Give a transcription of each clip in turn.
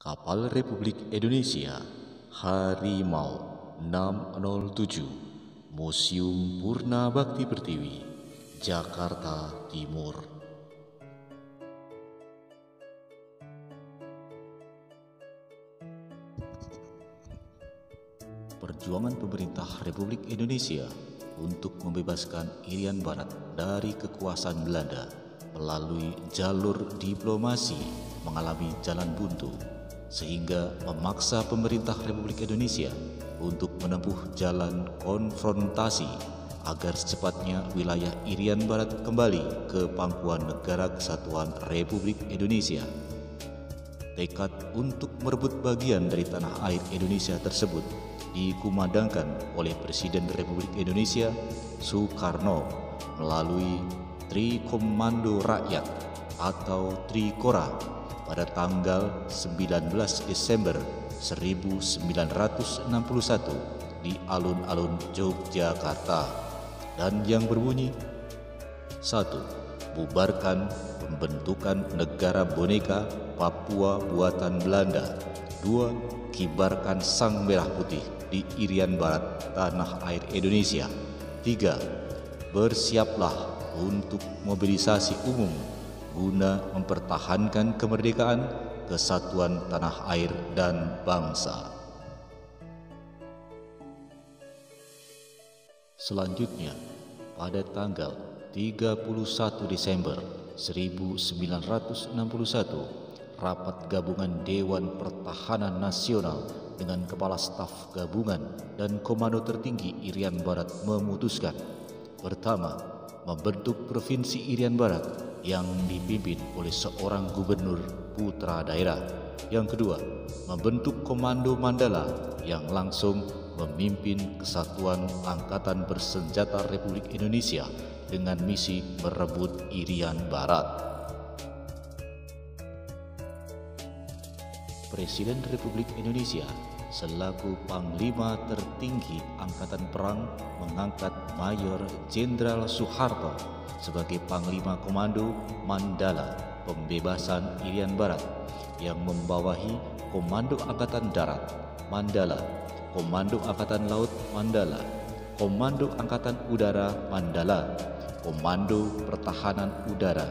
Kapal Republik Indonesia Harimau 607 Museum Purna Bakti Pertiwi Jakarta Timur. Perjuangan pemerintah Republik Indonesia untuk membebaskan Irian Barat dari kekuasaan Belanda melalui jalur diplomasi mengalami jalan buntu sehingga memaksa pemerintah Republik Indonesia untuk menempuh jalan konfrontasi agar secepatnya wilayah Irian Barat kembali ke pangkuan negara kesatuan Republik Indonesia. Tekad untuk merebut bagian dari tanah air Indonesia tersebut dikumandangkan oleh Presiden Republik Indonesia Soekarno melalui Tri Komando Rakyat atau Trikora pada tanggal 19 Desember 1961 di alun-alun Yogyakarta dan yang berbunyi 1. Bubarkan pembentukan negara boneka Papua buatan Belanda 2. Kibarkan sang merah putih di Irian Barat tanah air Indonesia 3. Bersiaplah untuk mobilisasi umum guna mempertahankan kemerdekaan, kesatuan tanah air dan bangsa. Selanjutnya, pada tanggal 31 Desember 1961, rapat gabungan Dewan Pertahanan Nasional dengan Kepala Staf Gabungan dan Komando Tertinggi Irian Barat memutuskan Pertama, membentuk Provinsi Irian Barat yang dipimpin oleh seorang gubernur putra daerah. Yang kedua, membentuk Komando Mandala yang langsung memimpin Kesatuan Angkatan Bersenjata Republik Indonesia dengan misi merebut Irian Barat. Presiden Republik Indonesia selaku Panglima tertinggi Angkatan Perang mengangkat Mayor Jenderal Soeharto sebagai Panglima Komando Mandala Pembebasan Irian Barat yang membawahi Komando Angkatan Darat Mandala, Komando Angkatan Laut Mandala, Komando Angkatan Udara Mandala, Komando Pertahanan Udara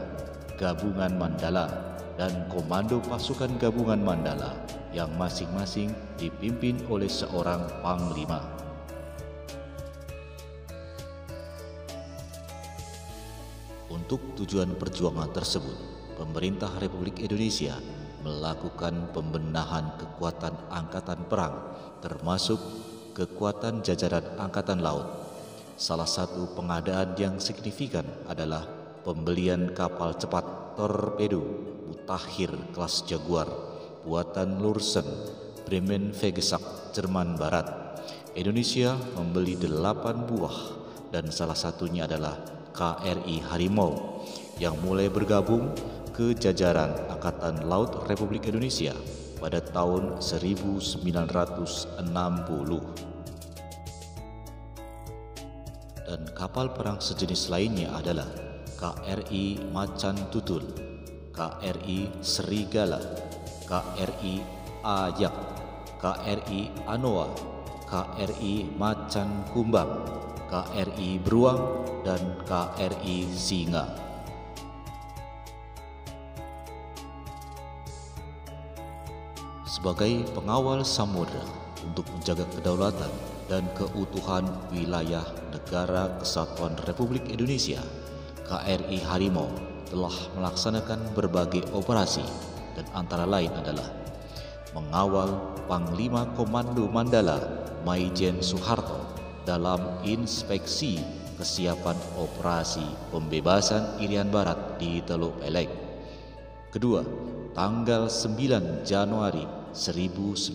Gabungan Mandala dan Komando Pasukan Gabungan Mandala yang masing-masing dipimpin oleh seorang panglima. Untuk tujuan perjuangan tersebut, pemerintah Republik Indonesia melakukan pembenahan kekuatan angkatan perang termasuk kekuatan jajaran angkatan laut. Salah satu pengadaan yang signifikan adalah pembelian kapal cepat torpedo mutakhir kelas Jaguar buatan Lursen, Bremen Vegesak, Jerman Barat. Indonesia membeli delapan buah dan salah satunya adalah KRI Harimau yang mulai bergabung ke jajaran Angkatan Laut Republik Indonesia pada tahun 1960 dan kapal perang sejenis lainnya adalah KRI Macan Tutul, KRI Serigala, KRI Ayak, KRI Anoa, KRI Macan Kumbang, KRI Beruang, dan KRI Singa. Sebagai pengawal samudera untuk menjaga kedaulatan dan keutuhan wilayah negara kesatuan Republik Indonesia, KRI Harimau telah melaksanakan berbagai operasi dan antara lain adalah mengawal Panglima Komando Mandala Maijen Soeharto dalam inspeksi kesiapan operasi pembebasan Irian Barat di Teluk Pelek. Kedua, tanggal 9 Januari 1962,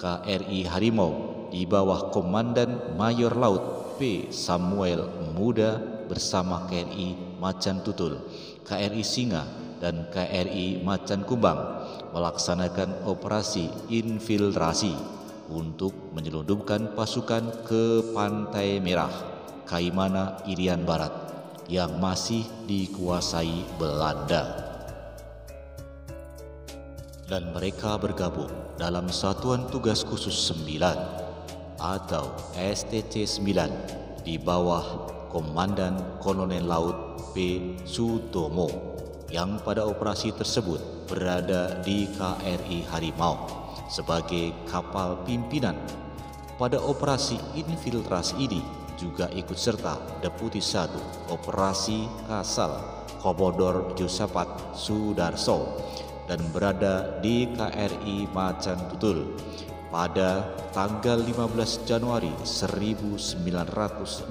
KRI Harimau di bawah Komandan Mayor Laut P. Samuel Muda bersama KRI Macan Tutul, KRI Singa, dan KRI Macan Kumbang melaksanakan operasi infiltrasi untuk menyelundupkan pasukan ke Pantai Merah, Kaimana Irian Barat yang masih dikuasai Belanda. dan mereka bergabung dalam Satuan Tugas Khusus 9 atau STC 9 di bawah Komandan Kolonel Laut P. Sutomo yang pada operasi tersebut berada di KRI Harimau sebagai kapal pimpinan. Pada operasi infiltrasi ini juga ikut serta Deputi 1 Operasi Kasal Komodor Josafat Sudarso dan berada di KRI Macan Tutul pada tanggal 15 Januari 1962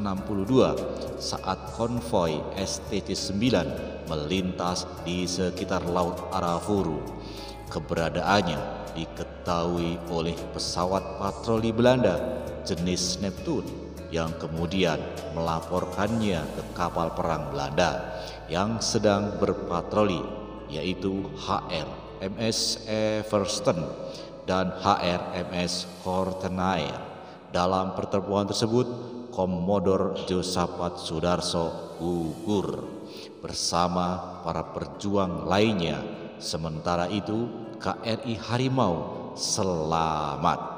saat konvoi STC-9 melintas di sekitar Laut Arafuru. Keberadaannya diketahui oleh pesawat patroli Belanda jenis Neptune yang kemudian melaporkannya ke kapal perang Belanda yang sedang berpatroli yaitu HR MS Everston dan HR MS Kortenair. Dalam pertemuan tersebut, Komodor Josafat Sudarso gugur bersama para perjuang lainnya. Sementara itu, KRI Harimau selamat.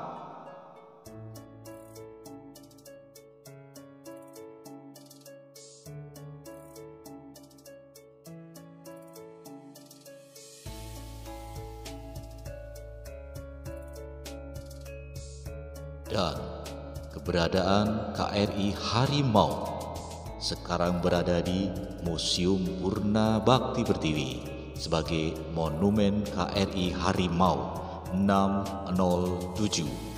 Dan keberadaan KRI Harimau sekarang berada di Museum Purna Bakti Pertiwi sebagai monumen KRI Harimau 607